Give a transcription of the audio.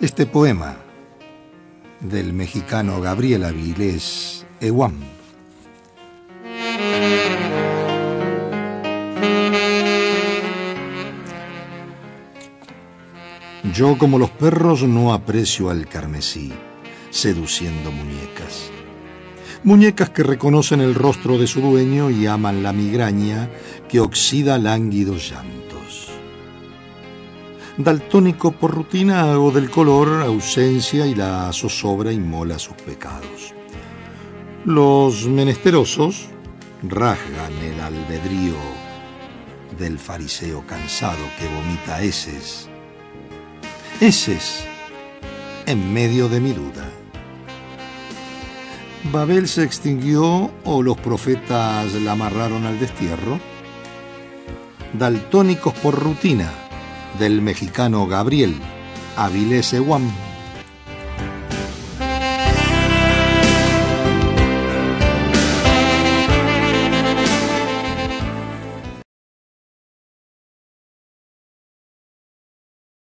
Este poema del mexicano Gabriel Avilés Ewam. Yo como los perros no aprecio al carmesí, seduciendo muñecas. Muñecas que reconocen el rostro de su dueño y aman la migraña que oxida lánguidos llantos. Daltónico por rutina hago del color ausencia y la zozobra inmola sus pecados. Los menesterosos rasgan el albedrío del fariseo cansado que vomita heces heces en medio de mi duda. ¿Babel se extinguió o los profetas la amarraron al destierro? Daltónicos por rutina, del mexicano Gabriel Avilés Eguam.